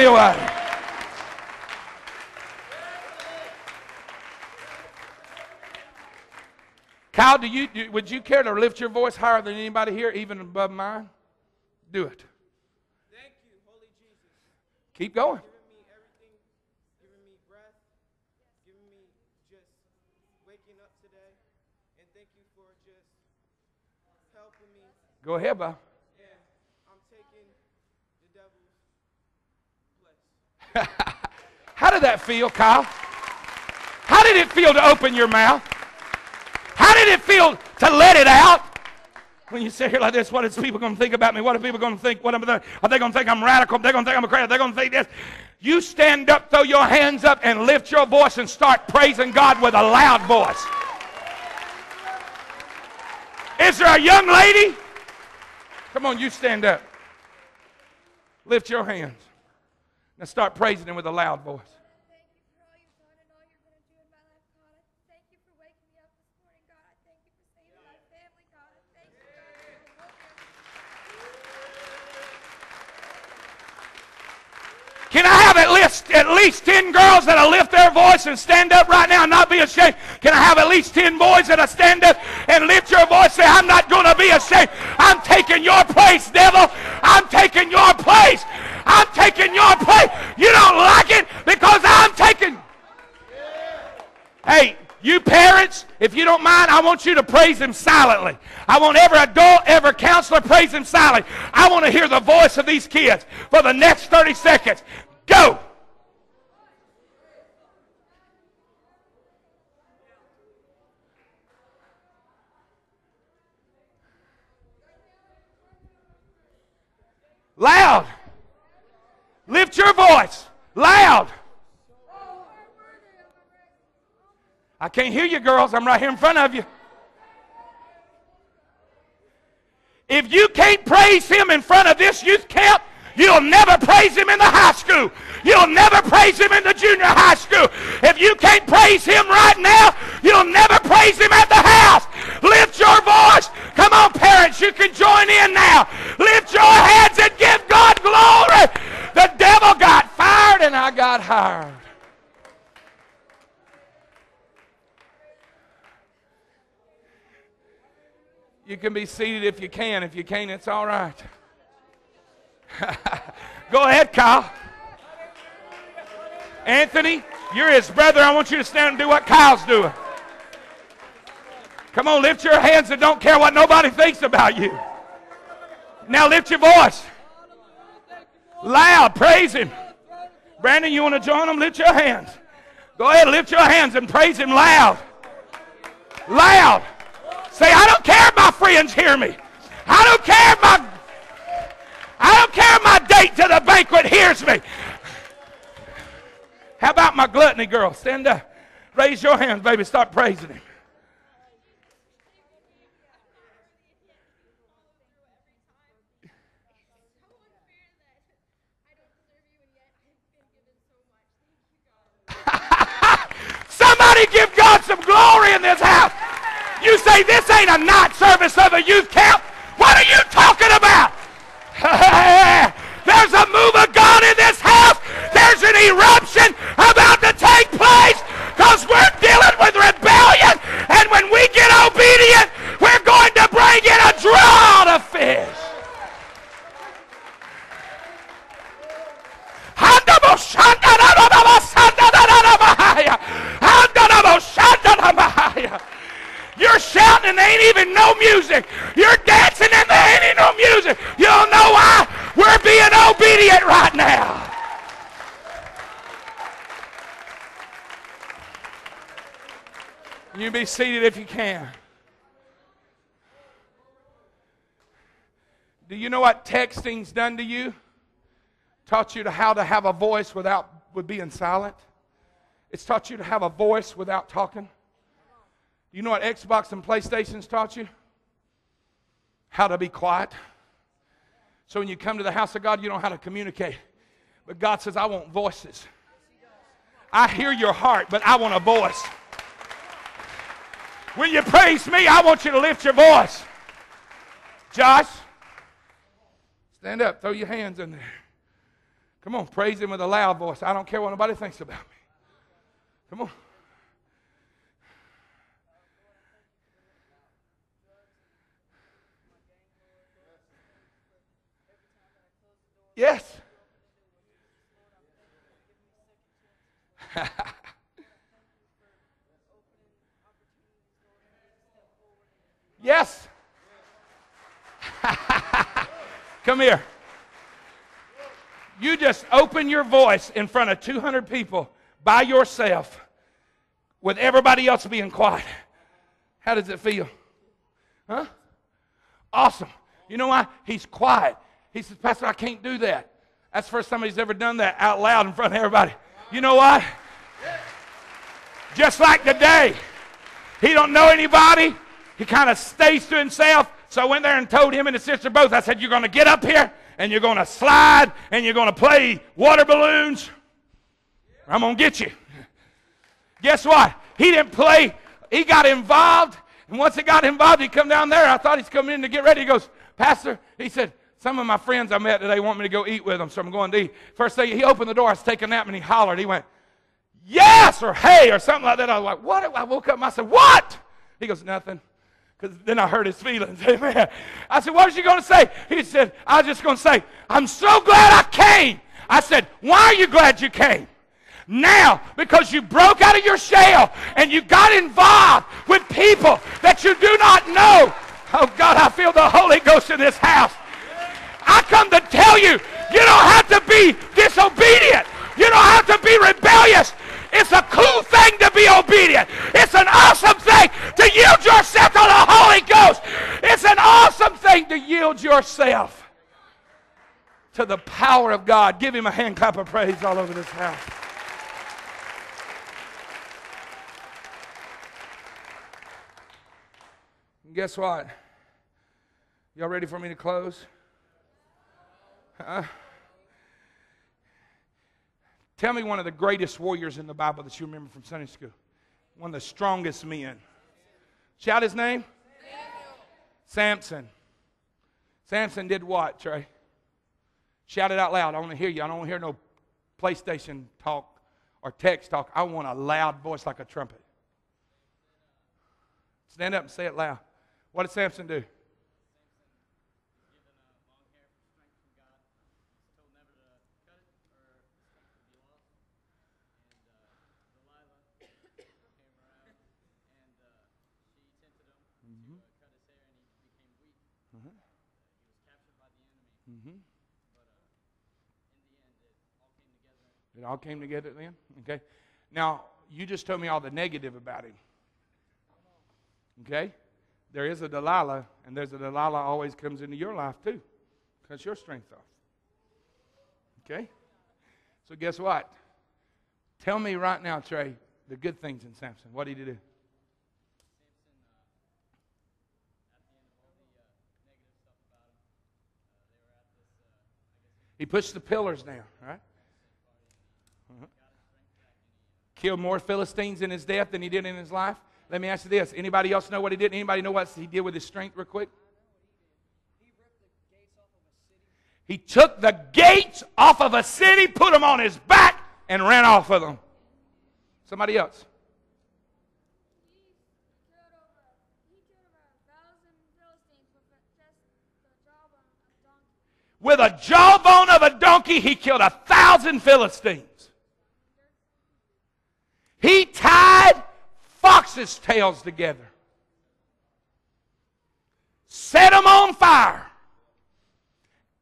anyway. Kyle, do you, do, would you care to lift your voice higher than anybody here, even above mine? Do it. Thank you, Holy Jesus. Keep going. Giving me everything, giving me breath, giving me just waking up today. And thank you for just helping me. Go ahead, Bob. And I'm taking the devil's place. How did that feel, Kyle? How did it feel to open your mouth? How did it feel to let it out? When you sit here like this, what is people going to think about me? What are people going to think? What am I, are they going to think I'm radical? They're going to think I'm a crazy. They're going to think this. You stand up, throw your hands up, and lift your voice and start praising God with a loud voice. Is there a young lady? Come on, you stand up. Lift your hands. Now start praising Him with a loud voice. Thank you for all you've done and all you're going to do in my life, God. I thank you for waking me up this morning, God. I thank you for saving my family, God. I thank you, God, for the Can I have at least at least 10 girls that'll lift their voice and stand up right now and not be ashamed? Can I have at least 10 boys that'll stand up and lift your voice say, I'm not going to be ashamed. I'm taking your place, devil. I'm taking your place. I'm taking your place. You don't like it because I'm taking. Hey, you parents, if you don't mind, I want you to praise him silently. I want every adult, every counselor praise him silently. I want to hear the voice of these kids for the next 30 seconds. Go. Loud. Lift your voice. Loud. I can't hear you, girls. I'm right here in front of you. If you can't praise him in front of this youth camp, you'll never praise him in the high school. You'll never praise him in the junior high school. If you can't praise him right now, you'll never praise him at the house. Lift your voice. Come on, parents, you can join in now. Lift your hands and give God glory. The devil got fired and I got hired. You can be seated if you can. If you can't, it's all right. Go ahead, Kyle. Anthony, you're his brother. I want you to stand and do what Kyle's doing. Come on, lift your hands and don't care what nobody thinks about you. Now lift your voice. Loud, praise him. Brandon, you want to join them? Lift your hands. Go ahead, lift your hands and praise him loud. Loud. Say, I don't care friends hear me. I don't care if my I don't care if my date to the banquet hears me. How about my gluttony girl? Stand up. Raise your hands, baby. Start praising him. Somebody give God some glory in this house. You say this ain't a night service of a youth camp. What are you talking about? There's a move of God in this house. There's an eruption about to take place because we're dealing with rebellion. And when we get obedient, we're going to bring in a drought of fish. And there ain't even no music. You're dancing and there ain't no music. You don't know why? We're being obedient right now. You be seated if you can. Do you know what texting's done to you? Taught you to how to have a voice without with being silent. It's taught you to have a voice without talking. You know what Xbox and PlayStation's taught you? How to be quiet. So when you come to the house of God, you know how to communicate. But God says, I want voices. I hear your heart, but I want a voice. When you praise me, I want you to lift your voice. Josh, stand up, throw your hands in there. Come on, praise Him with a loud voice. I don't care what nobody thinks about me. Come on. Yes. yes. Come here. You just open your voice in front of 200 people by yourself with everybody else being quiet. How does it feel? Huh? Awesome. You know why? He's quiet. He says, Pastor, I can't do that. That's the first time he's ever done that out loud in front of everybody. You know why? Just like today. He don't know anybody. He kind of stays to himself. So I went there and told him and his sister both. I said, You're going to get up here and you're going to slide and you're going to play water balloons. I'm going to get you. Guess what? He didn't play. He got involved. And once he got involved, he come down there. I thought he's coming in to get ready. He goes, Pastor, he said, some of my friends I met today want me to go eat with them, so I'm going to eat. First thing, he opened the door. I was taking a nap, and he hollered. He went, yes, or hey, or something like that. I was like, what? I woke up and I said, what? He goes, nothing. Because then I hurt his feelings. Amen. I said, what was you going to say? He said, I was just going to say, I'm so glad I came. I said, why are you glad you came? Now, because you broke out of your shell and you got involved with people that you do not know. Oh, God, I feel the Holy Ghost in this house. I come to tell you, you don't have to be disobedient. You don't have to be rebellious. It's a cool thing to be obedient. It's an awesome thing to yield yourself to the Holy Ghost. It's an awesome thing to yield yourself to the power of God. Give him a hand clap of praise all over this house. Guess what? Y'all ready for me to close? Uh, tell me one of the greatest warriors in the Bible that you remember from Sunday school. One of the strongest men. Shout his name. Samson. Samson did what, Trey? Shout it out loud. I want to hear you. I don't want to hear no PlayStation talk or text talk. I want a loud voice like a trumpet. Stand up and say it loud. What did Samson do? It all came together then? Okay. Now, you just told me all the negative about him. Okay? There is a Delilah, and there's a Delilah always comes into your life too. Cuts your strength off. Okay? So guess what? Tell me right now, Trey, the good things in Samson. What did he do? He pushed the pillars down, right? Killed more Philistines in his death than he did in his life. Let me ask you this. Anybody else know what he did? Anybody know what he did with his strength real quick? He took the gates off of a city, put them on his back, and ran off with them. Somebody else. With a jawbone of a donkey, he killed a thousand Philistines. He tied foxes' tails together, set them on fire,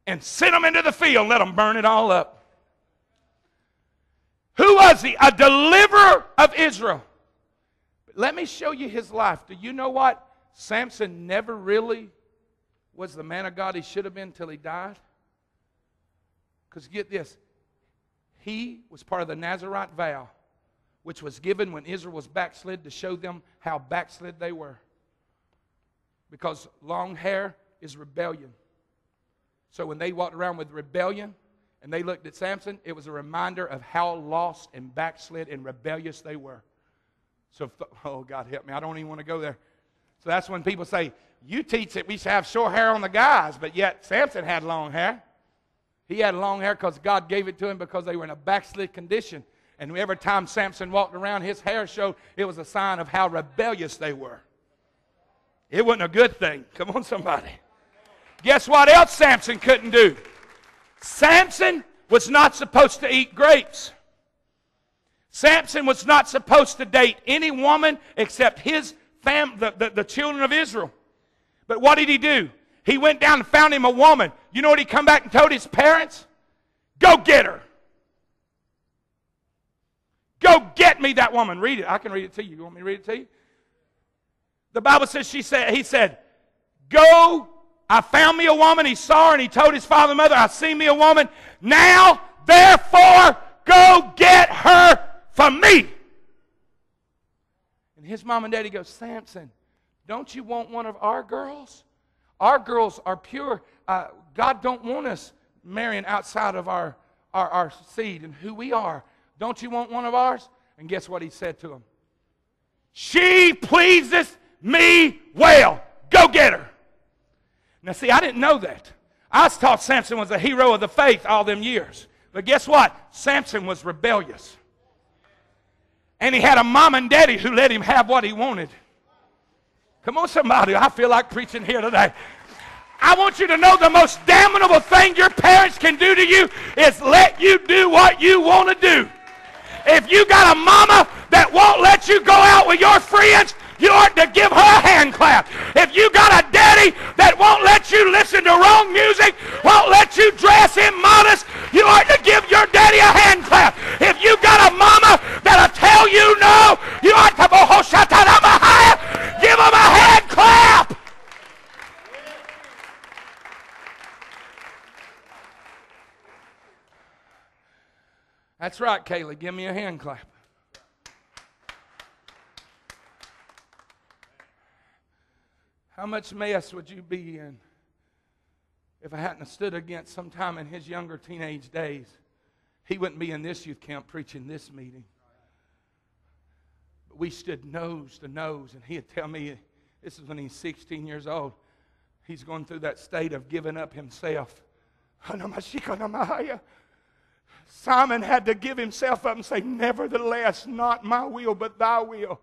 and sent them into the field, let them burn it all up. Who was he? A deliverer of Israel. Let me show you his life. Do you know what? Samson never really was the man of God he should have been until he died. Because get this, he was part of the Nazarite vow, which was given when Israel was backslid to show them how backslid they were. Because long hair is rebellion. So when they walked around with rebellion and they looked at Samson, it was a reminder of how lost and backslid and rebellious they were. So, oh, God help me. I don't even want to go there. So that's when people say, You teach that we should have short hair on the guys, but yet Samson had long hair. He had long hair because God gave it to him because they were in a backslid condition. And every time Samson walked around, his hair showed it was a sign of how rebellious they were. It wasn't a good thing. Come on, somebody. Guess what else Samson couldn't do? Samson was not supposed to eat grapes. Samson was not supposed to date any woman except his fam, the, the, the children of Israel. But what did he do? He went down and found him a woman. You know what he come back and told his parents? Go get her. Go get me that woman. Read it. I can read it to you. You want me to read it to you? The Bible says she said he said, Go, I found me a woman. He saw her and he told his father and mother, I see me a woman. Now, therefore, go get her for me. And his mom and daddy go, Samson, don't you want one of our girls? Our girls are pure. Uh, God don't want us marrying outside of our, our, our seed and who we are. Don't you want one of ours? And guess what he said to him? She pleases me well. Go get her. Now, see, I didn't know that. I was taught Samson was a hero of the faith all them years. But guess what? Samson was rebellious. And he had a mom and daddy who let him have what he wanted. Come on, somebody. I feel like preaching here today. I want you to know the most damnable thing your parents can do to you is let you do what you want to do. If you got a mama that won't let you go out with your friends, you ought to give her a hand clap. If you got a daddy that won't let you listen to wrong music, won't let you dress immodest, you ought to give your daddy a hand clap. If you got a mama that'll tell you no, you ought to give them a hand clap. That's right, Kayla. Give me a hand clap. How much mess would you be in if I hadn't stood against sometime in his younger teenage days? He wouldn't be in this youth camp preaching this meeting. But we stood nose to nose, and he'd tell me this is when he's 16 years old. He's going through that state of giving up himself. Simon had to give himself up and say, Nevertheless, not my will, but thy will.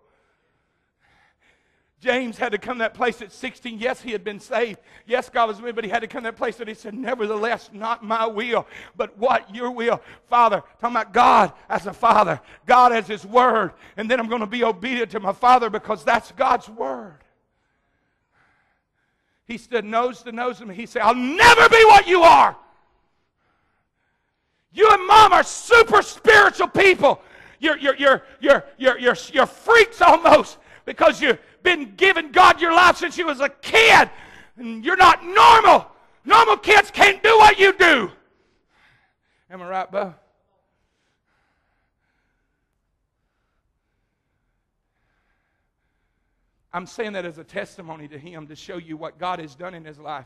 James had to come to that place at 16. Yes, he had been saved. Yes, God was with him, but he had to come to that place that he said, Nevertheless, not my will, but what your will. Father, talking about God as a father, God as his word. And then I'm going to be obedient to my father because that's God's word. He stood nose to nose with me. He said, I'll never be what you are. You and mom are super spiritual people. You're, you're, you're, you're, you're, you're, you're freaks almost because you've been giving God your life since you was a kid. And you're not normal. Normal kids can't do what you do. Am I right, Bo? I'm saying that as a testimony to him to show you what God has done in his life.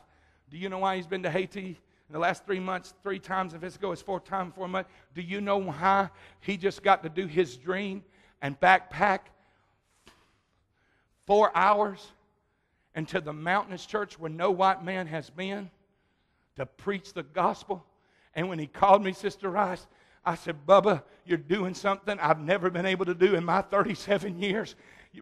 Do you know why he's been to Haiti in the last three months, three times? If it's go, it's four times, four months. Do you know why he just got to do his dream and backpack four hours into the mountainous church where no white man has been to preach the gospel? And when he called me, Sister Rice, I said, Bubba, you're doing something I've never been able to do in my 37 years.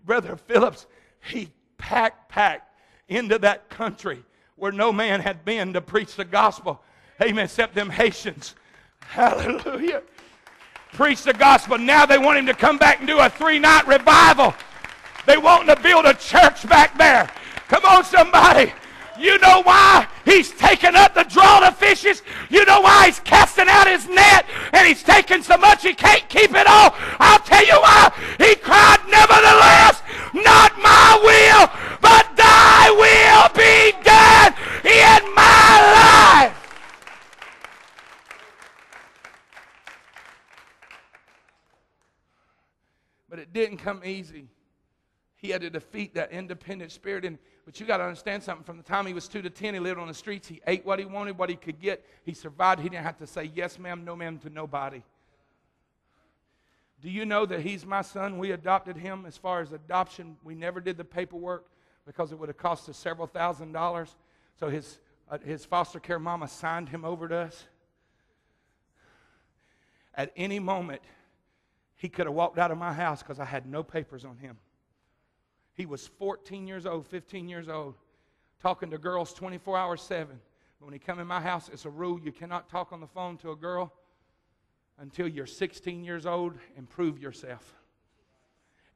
Brother Phillips, he packed, packed into that country where no man had been to preach the gospel. Amen. Except them Haitians. Hallelujah. Preach the gospel. Now they want him to come back and do a three night revival. They want to build a church back there. Come on, somebody. You know why he's taking up the draw of fishes? You know why he's casting out his net and he's taking so much he can't keep it all? I'll tell you why. He cried, Nevertheless, not my will, will be done in my life. But it didn't come easy. He had to defeat that independent spirit. And, but you got to understand something. From the time he was two to ten, he lived on the streets. He ate what he wanted, what he could get. He survived. He didn't have to say yes, ma'am, no, ma'am to nobody. Do you know that he's my son? We adopted him as far as adoption. We never did the paperwork because it would have cost us several thousand dollars. So his, uh, his foster care mama signed him over to us. At any moment, he could have walked out of my house because I had no papers on him. He was 14 years old, 15 years old, talking to girls 24 hours 7. But when he come in my house, it's a rule you cannot talk on the phone to a girl until you're 16 years old and prove yourself.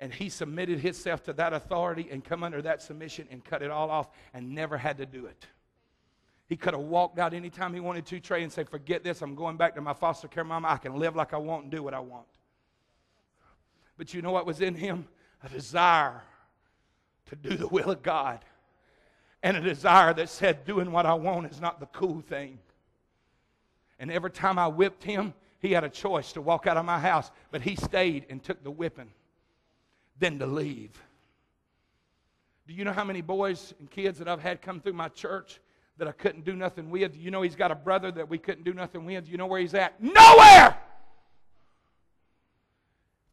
And he submitted himself to that authority and come under that submission and cut it all off and never had to do it. He could have walked out anytime he wanted to, Trey, and say, Forget this, I'm going back to my foster care mama. I can live like I want and do what I want. But you know what was in him? A desire to do the will of God. And a desire that said, Doing what I want is not the cool thing. And every time I whipped him, he had a choice to walk out of my house, but he stayed and took the whipping, then to leave. Do you know how many boys and kids that I've had come through my church that I couldn't do nothing with? You know he's got a brother that we couldn't do nothing with. You know where he's at? Nowhere!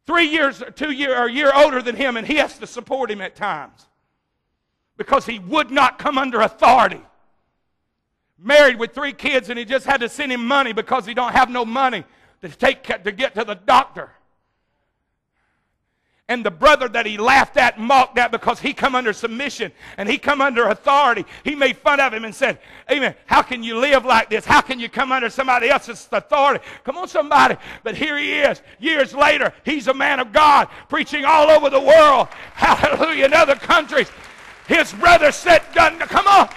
Three years, or two year, or a year older than him, and he has to support him at times because he would not come under authority married with three kids and he just had to send him money because he don't have no money to take to get to the doctor and the brother that he laughed at and mocked at because he come under submission and he come under authority he made fun of him and said amen how can you live like this? How can you come under somebody else's authority? Come on somebody. But here he is years later he's a man of god preaching all over the world. Hallelujah in other countries. His brother said, Come on.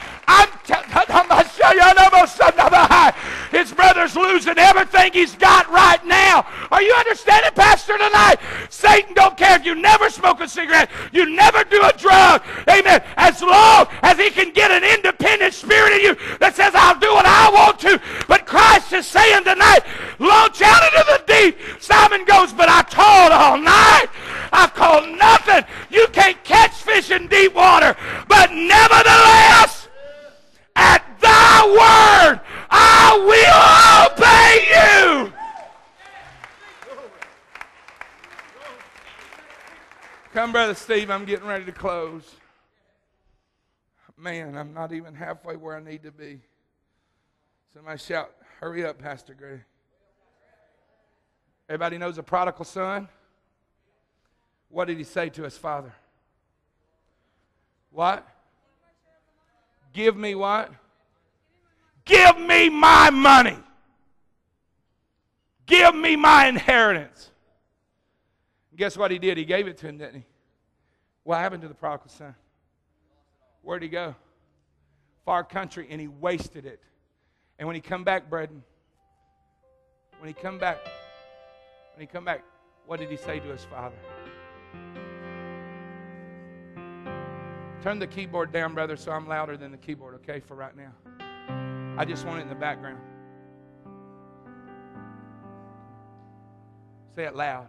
His brother's losing everything he's got right now. Are you understanding, Pastor, tonight? Satan don't care if you never smoke a cigarette, you never do a drug. Amen. As long as he can get an independent spirit in you that says, I'll do what I want to. But Christ is saying tonight, launch out into the deep. Simon goes, But I toiled all night. I've caught nothing. You can't catch fish in deep water. But nevertheless, at thy word, I will obey you. Come, Brother Steve, I'm getting ready to close. Man, I'm not even halfway where I need to be. Somebody shout, hurry up, Pastor Greg. Everybody knows the prodigal son? What did he say to his father? What? Give me what? Give me my money. Give me my inheritance. Guess what he did? He gave it to him, didn't he? What happened to the prodigal son? Where'd he go? Far country, and he wasted it. And when he come back, Braden, when he come back, when he come back, what did he say to his father? Turn the keyboard down, brother, so I'm louder than the keyboard, okay, for right now. I just want it in the background. Say it loud.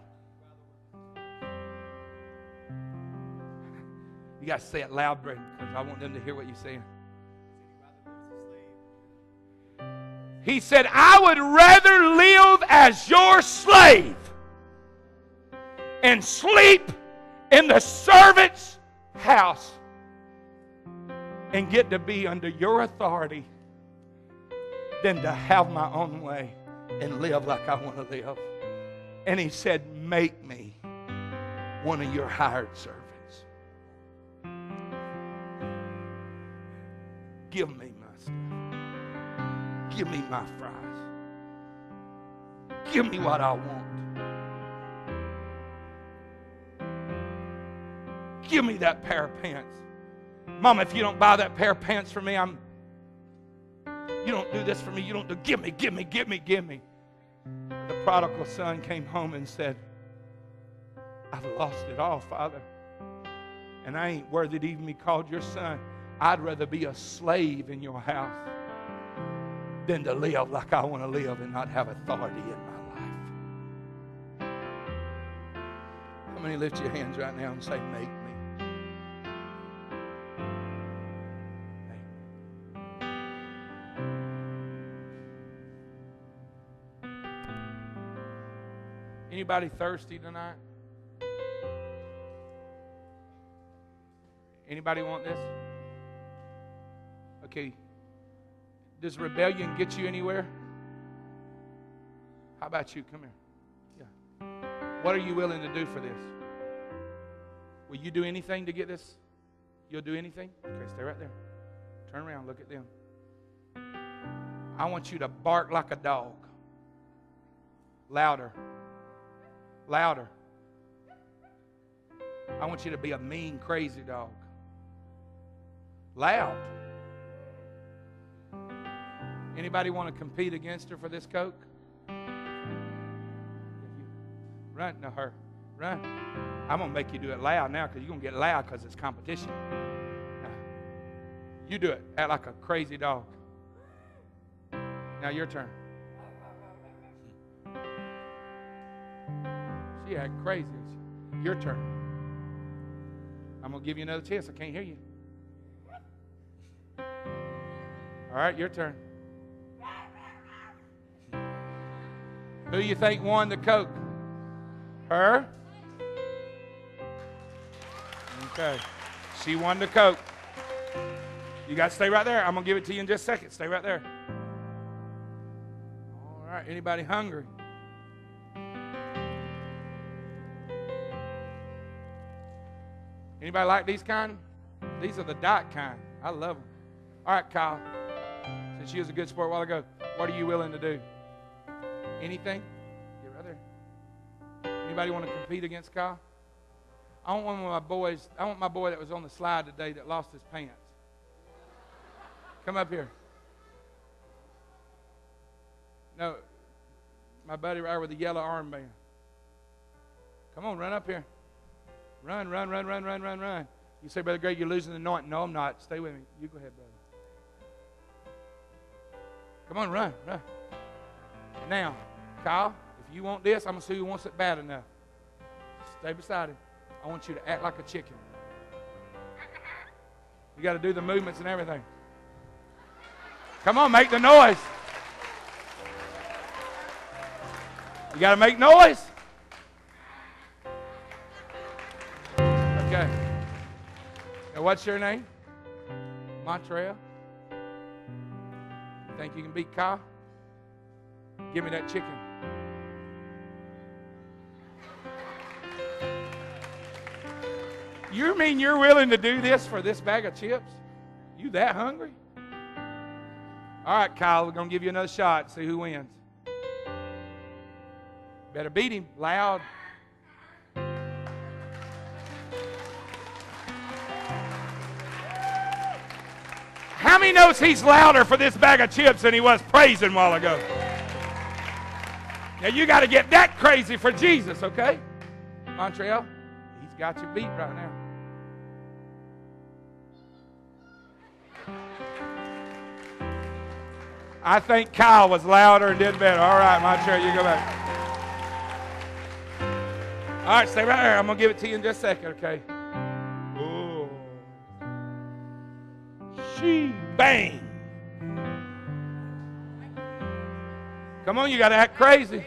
You got to say it loud, Braden, because I want them to hear what you're saying. He said, I would rather live as your slave and sleep in the servant's house and get to be under your authority than to have my own way and live like I want to live. And he said, Make me one of your hired servants. Give me my stuff. Give me my fries. Give me what I want. Give me that pair of pants. Mama, if you don't buy that pair of pants for me, I'm. You don't do this for me. You don't do. Give me, give me, give me, give me. The prodigal son came home and said, I've lost it all, Father. And I ain't worthy to even be called your son. I'd rather be a slave in your house than to live like I want to live and not have authority in my life. How many lift your hands right now and say, me? Anybody thirsty tonight? Anybody want this? Okay. Does rebellion get you anywhere? How about you? Come here. Yeah. What are you willing to do for this? Will you do anything to get this? You'll do anything? Okay, stay right there. Turn around, look at them. I want you to bark like a dog. Louder. Louder. I want you to be a mean, crazy dog. Loud. Anybody want to compete against her for this Coke? Run, no, her. Run. I'm going to make you do it loud now because you're going to get loud because it's competition. Now, you do it. Act like a crazy dog. Now, your turn. She act crazy. Your turn. I'm going to give you another chance. I can't hear you. All right, your turn. Who you think won the Coke? Her? Okay. She won the Coke. You got to stay right there. I'm going to give it to you in just a second. Stay right there. All right. Anybody hungry? Anybody like these kind? These are the dot kind. I love them. All right, Kyle. Since you was a good sport a while ago, what are you willing to do? Anything? Get right there. Anybody want to compete against Kyle? I want one of my boys. I want my boy that was on the slide today that lost his pants. Come up here. No, my buddy right with the yellow armband. Come on, run up here. Run, run, run, run, run, run, run. You say, Brother Greg, you're losing the anointing. No, I'm not. Stay with me. You go ahead, brother. Come on, run, run. Now, Kyle, if you want this, I'm going to see who wants it bad enough. Stay beside him. I want you to act like a chicken. You got to do the movements and everything. Come on, make the noise. You got to make noise. Now, what's your name? Montreal. Think you can beat Kyle? Give me that chicken. You mean you're willing to do this for this bag of chips? You that hungry? All right, Kyle, we're going to give you another shot. See who wins. Better beat him loud. Many knows he's louder for this bag of chips than he was praising while ago? Now you got to get that crazy for Jesus, okay? Montreal, he's got your beat right now. I think Kyle was louder and did better. All right, Montreal, you go back. All right, stay right there. I'm going to give it to you in just a second, okay? Bang. Come on, you got to act crazy.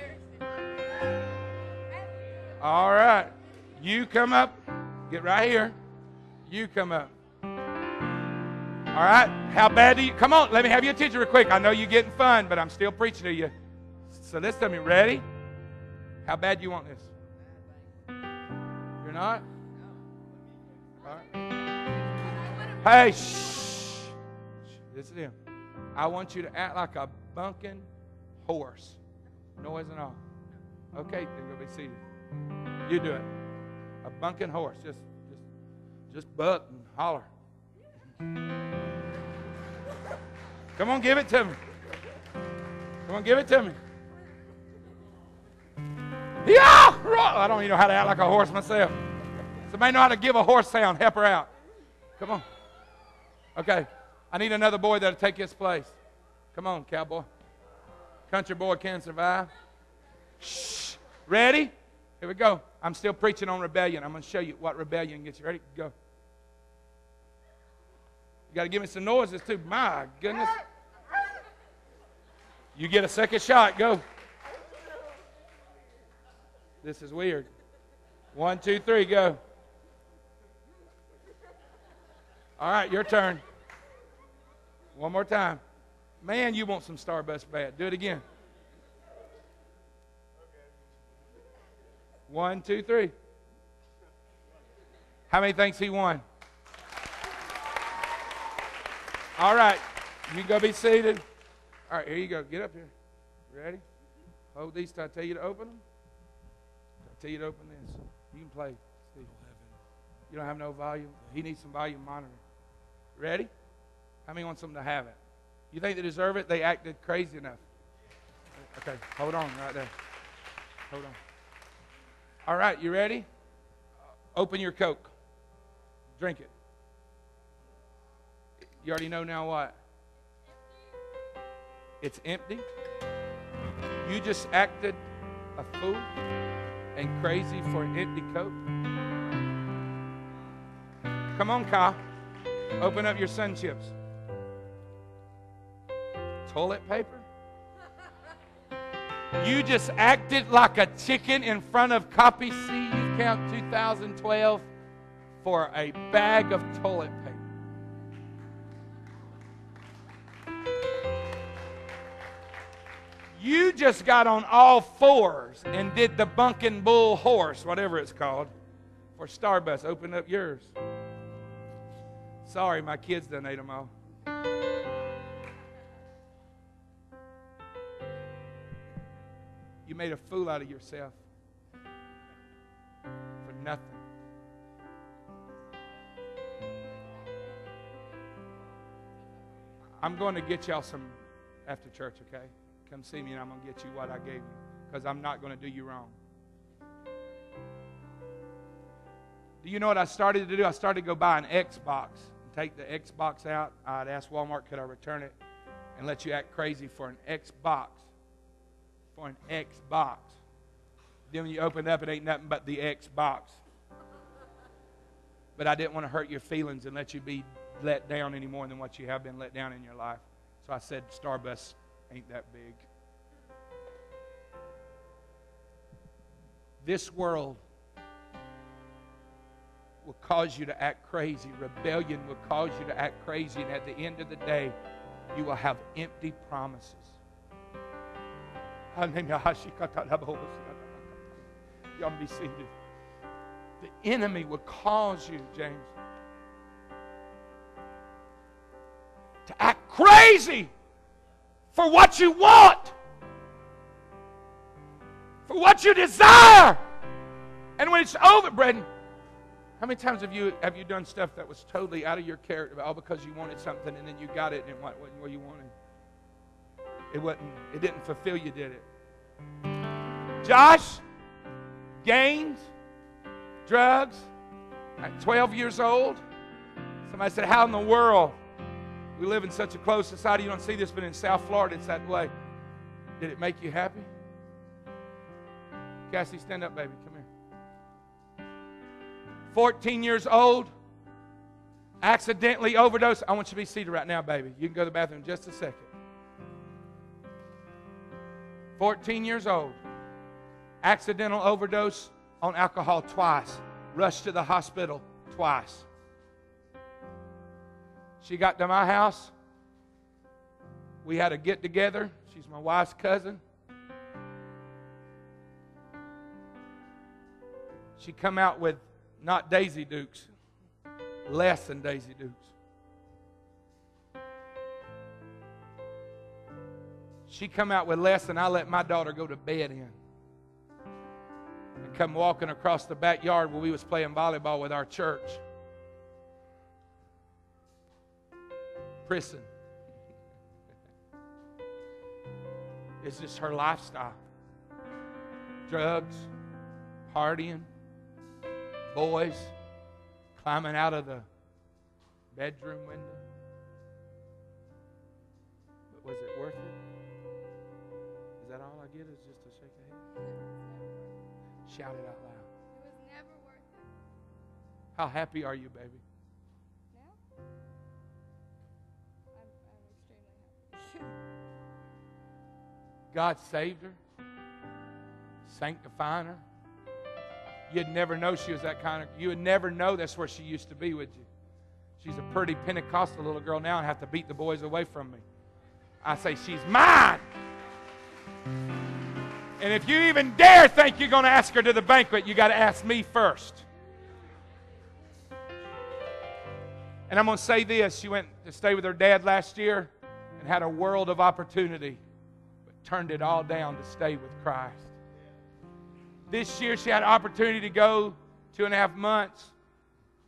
All right. You come up. Get right here. You come up. All right. How bad do you? Come on. Let me have your attention real quick. I know you're getting fun, but I'm still preaching to you. So listen to me. Ready? How bad do you want this? You're not? All right. Hey, shh. This is him. I want you to act like a bunking horse. Noise and all. Okay, then go be seated. You do it. A bunking horse. Just just just buck and holler. Come on, give it to me. Come on, give it to me. Yeah! I don't even know how to act like a horse myself. Somebody know how to give a horse sound. Help her out. Come on. Okay. I need another boy that'll take his place. Come on, cowboy. Country boy can survive. Shh. Ready? Here we go. I'm still preaching on rebellion. I'm going to show you what rebellion gets you. Ready? Go. You got to give me some noises too. My goodness. You get a second shot. Go. This is weird. One, two, three, go. All right, your turn. One more time. Man, you want some Starburst bad. Do it again. One, two, three. How many thinks he won? All right. You can go be seated. All right, here you go. Get up here. Ready? Hold these till I tell you to open them. I tell you to open this. You can play. You don't have no volume. He needs some volume monitoring. Ready? How many wants them to have it? You think they deserve it? They acted crazy enough. Okay, hold on right there. Hold on. All right, you ready? Open your Coke. Drink it. You already know now what? It's empty. You just acted a fool and crazy for an empty Coke. Come on, Kyle. Open up your sun chips. Toilet paper? You just acted like a chicken in front of COPYC Youth Camp 2012 for a bag of toilet paper. You just got on all fours and did the bunkin' bull horse, whatever it's called, for Starbus. Open up yours. Sorry, my kids done ate them all. You made a fool out of yourself for nothing. I'm going to get y'all some after church, okay? Come see me and I'm going to get you what I gave you because I'm not going to do you wrong. Do you know what I started to do? I started to go buy an Xbox and take the Xbox out. I'd ask Walmart, could I return it and let you act crazy for an Xbox? For an Xbox. Then when you open it up, it ain't nothing but the Xbox. But I didn't want to hurt your feelings and let you be let down any more than what you have been let down in your life. So I said, Starbus ain't that big. This world will cause you to act crazy. Rebellion will cause you to act crazy. And at the end of the day, you will have empty promises. Y'all be seated. The enemy will cause you, James, to act crazy for what you want, for what you desire. And when it's over, Braden, how many times have you have you done stuff that was totally out of your character, all because you wanted something and then you got it and it wasn't what you wanted? It wasn't. It didn't fulfill you, did it? Josh, gains, drugs. At 12 years old, somebody said, "How in the world?" We live in such a closed society. You don't see this, but in South Florida, it's that way. Did it make you happy? Cassie, stand up, baby. Come here. 14 years old, accidentally overdosed. I want you to be seated right now, baby. You can go to the bathroom in just a second. 14 years old, accidental overdose on alcohol twice, rushed to the hospital twice. She got to my house. We had a get together. She's my wife's cousin. She come out with not Daisy Dukes, less than Daisy Dukes. She come out with less than I let my daughter go to bed in. And come walking across the backyard where we was playing volleyball with our church. prison. It's just her lifestyle drugs, partying, boys, climbing out of the bedroom window. Get is just a shake of head? Shout it out loud. It was never worth it. How happy are you, baby? Now? I'm, I'm extremely happy. God saved her, sanctifying her. You'd never know she was that kind of. You would never know that's where she used to be, would you? She's a pretty Pentecostal little girl now and have to beat the boys away from me. I say she's mine. And if you even dare think you're going to ask her to the banquet, you got to ask me first. And I'm going to say this she went to stay with her dad last year and had a world of opportunity, but turned it all down to stay with Christ. This year she had an opportunity to go two and a half months.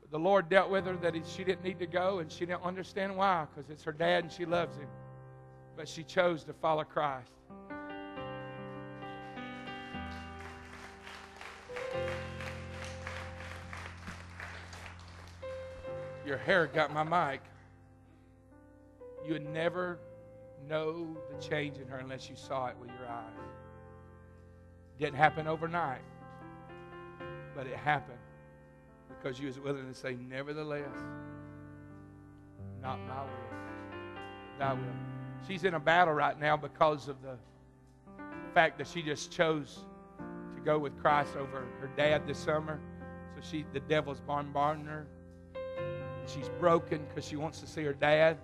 But the Lord dealt with her that she didn't need to go, and she didn't understand why, because it's her dad and she loves him. But she chose to follow Christ. Your hair got my mic. You would never know the change in her unless you saw it with your eyes. Didn't happen overnight, but it happened because you was willing to say, Nevertheless, not my will, thy will. She's in a battle right now because of the fact that she just chose to go with Christ over her dad this summer. So she, the devil's bombarding her. She's broken because she wants to see her dad.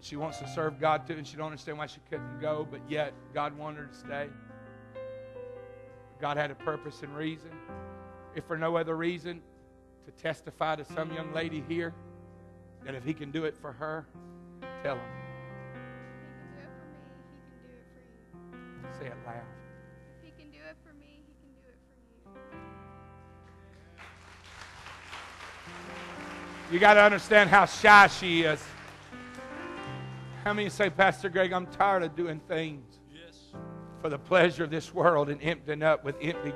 She wants to serve God too, and she don't understand why she couldn't go, but yet God wanted her to stay. God had a purpose and reason. If for no other reason, to testify to some young lady here that if He can do it for her, tell him. If he can You got to understand how shy she is. How many say, Pastor Greg, I'm tired of doing things yes. for the pleasure of this world and emptying up with empty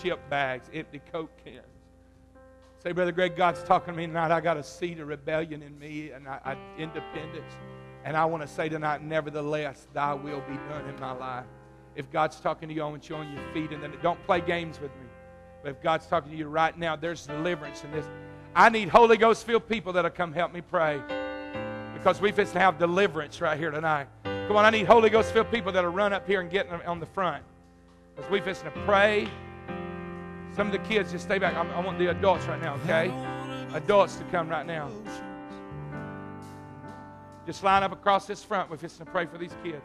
chip bags, empty Coke cans? Say, Brother Greg, God's talking to me tonight. I got a seed of rebellion in me and I, I, independence. And I want to say tonight, nevertheless, thy will be done in my life. If God's talking to you, I want you on your feet and then don't play games with me. But if God's talking to you right now, there's deliverance in this. I need Holy Ghost filled people that'll come help me pray. Because we to have deliverance right here tonight. Come on, I need Holy Ghost filled people that'll run up here and get on the front. Because we fix to pray. Some of the kids just stay back. I'm, I want the adults right now, okay? Adults to come right now. Just line up across this front. We're fixing to pray for these kids.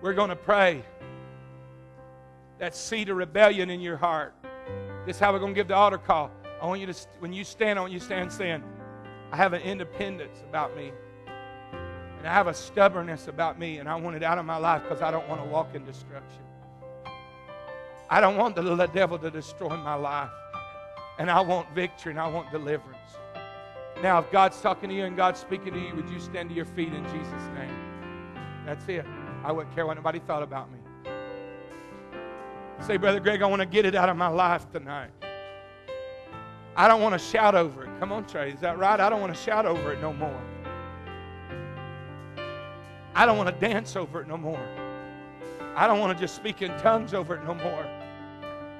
We're going to pray that seed of rebellion in your heart. This is how we're going to give the altar call. I want you to, when you stand, I want you to stand saying, I have an independence about me. And I have a stubbornness about me, and I want it out of my life because I don't want to walk in destruction. I don't want the devil to destroy my life. And I want victory and I want deliverance. Now, if God's talking to you and God's speaking to you, would you stand to your feet in Jesus' name? That's it. I wouldn't care what anybody thought about me. Say, Brother Greg, I want to get it out of my life tonight. I don't want to shout over it. Come on, Trey. Is that right? I don't want to shout over it no more. I don't want to dance over it no more. I don't want to just speak in tongues over it no more.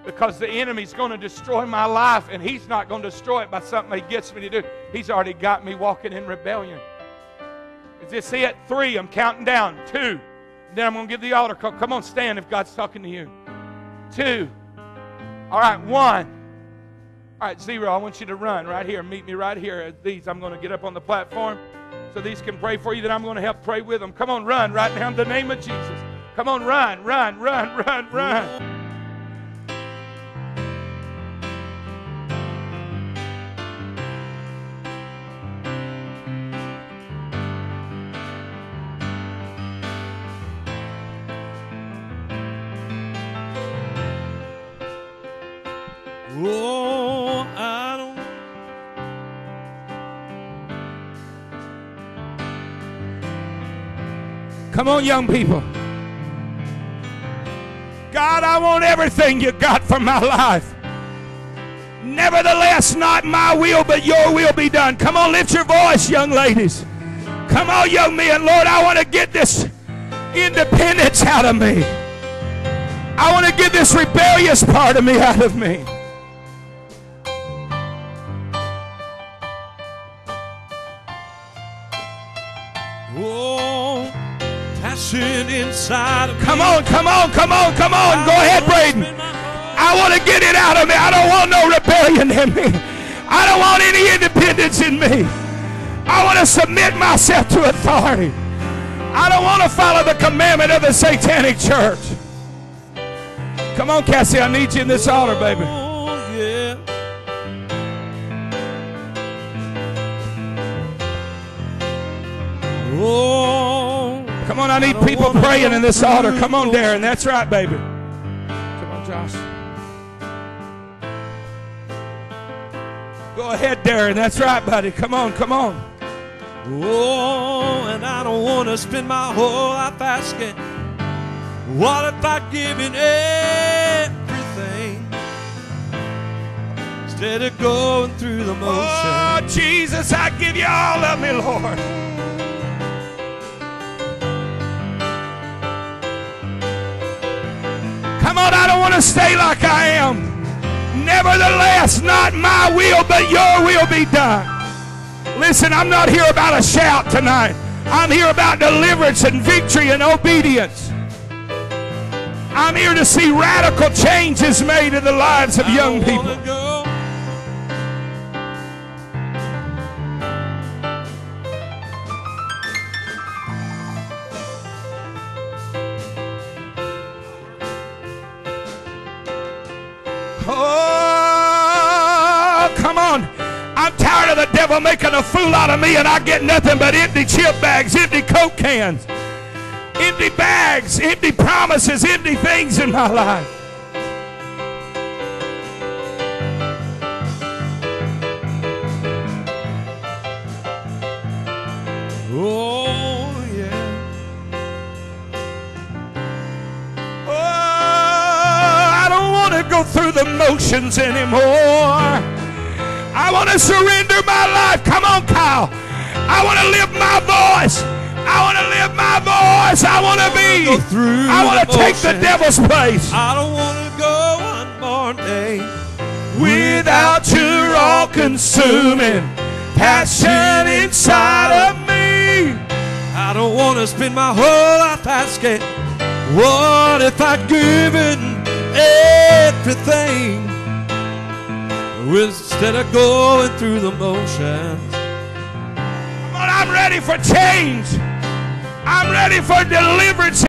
Because the enemy's going to destroy my life, and he's not going to destroy it by something he gets me to do. He's already got me walking in rebellion. Is this it? Three. I'm counting down. Two. Then I'm going to give the altar call. Come on, stand if God's talking to you. Two. All right, one. All right, zero. I want you to run right here. Meet me right here at these. I'm going to get up on the platform so these can pray for you. Then I'm going to help pray with them. Come on, run right now in the name of Jesus. Come on, run, run, run, run, run. Come on, young people. God, I want everything you got for my life. Nevertheless, not my will, but your will be done. Come on, lift your voice, young ladies. Come on, young men. Lord, I want to get this independence out of me. I want to get this rebellious part of me out of me. Inside of me. Come on, come on, come on, come on. Go ahead, Braden. Open my heart. I want to get it out of me. I don't want no rebellion in me. I don't want any independence in me. I want to submit myself to authority. I don't want to follow the commandment of the satanic church. Come on, Cassie, I need you in this altar, baby. Oh, yeah. Oh, Come on, I need people praying in this altar. Come on, Darren. That's right, baby. Come on, Josh. Go ahead, Darren. That's right, buddy. Come on, come on. Oh, and I don't want to spend my whole life asking, what if I given everything instead of going through the motions. Oh. Jesus, I give you all of me, Lord. On, I don't want to stay like I am. Nevertheless, not my will, but your will be done. Listen, I'm not here about a shout tonight. I'm here about deliverance and victory and obedience. I'm here to see radical changes made in the lives of young people. Oh, come on. I'm tired of the devil making a fool out of me, and I get nothing but empty chip bags, empty Coke cans, empty bags, empty promises, empty things in my life. Motions anymore. I want to surrender my life. Come on, Kyle. I want to live my voice. I want to live my voice. I want to be. Through I want to take the devil's place. I don't want to go one more day Without your all consuming passion inside of me. I don't want to spend my whole life asking, what if I'd given everything instead of going through the motions? Come on, I'm ready for change. I'm ready for deliverance